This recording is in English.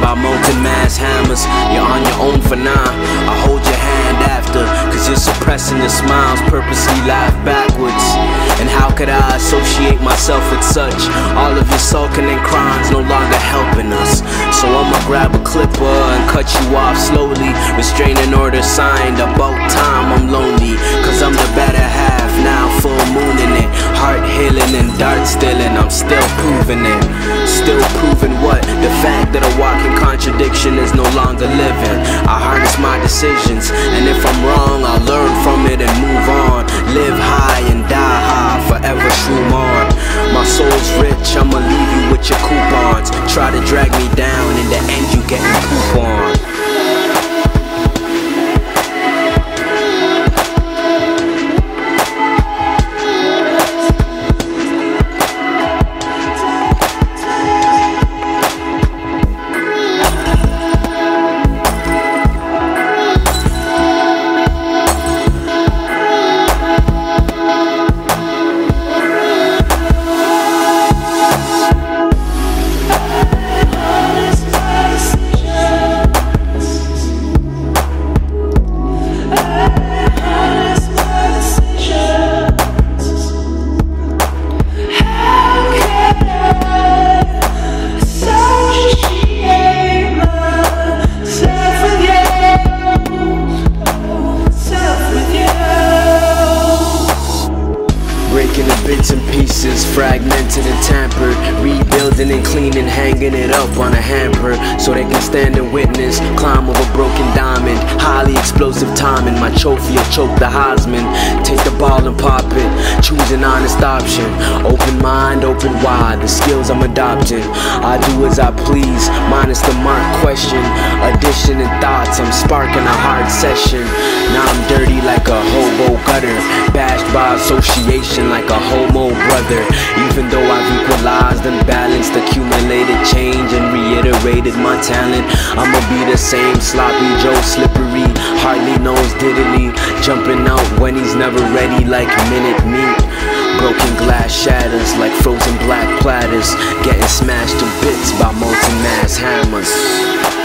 by molten mass hammers. You're on your own for now. I hold your hand after, cause you're suppressing your smiles, purposely laugh backwards. And how could I associate myself with such? All of your sulking and crimes no longer helping us. So I'ma grab a clipper and cut you off slowly. Restraining order signed, about time I'm lonely. Cause I'm the better half, now full moon in it. Heart healing and dart stealing, I'm still proving it. Contradiction is no longer living. I harness my decisions, and if I'm wrong, I'll learn from it and move on. Live high and die high, forever shroom on. My soul's rich, I'ma leave you with your coupons. Try to drag me down, Breaking the bits and pieces, fragmented and tampered. Rebuilding and cleaning, hanging it up on a hamper. So they can stand and witness. Climb over broken diamond. Highly explosive timing. My trophy will choke the Heisman. Take the ball and pop it. Choose an honest option. Open mind, open wide. The skills I'm adopting. I do as I please, minus the mark question. Addition and thoughts, I'm sparking a hard session. Now I'm dirty like a hobo gutter. Bashed by association like a homo brother. Even though I've equalized and balanced, accumulated change and reiterated my talent, I'ma be the same sloppy Joe slippery. Hardly knows diddly. Jumping out when he's never ready, like minute meat. Broken glass shatters like frozen black platters, getting smashed to bits by molten mass hammers.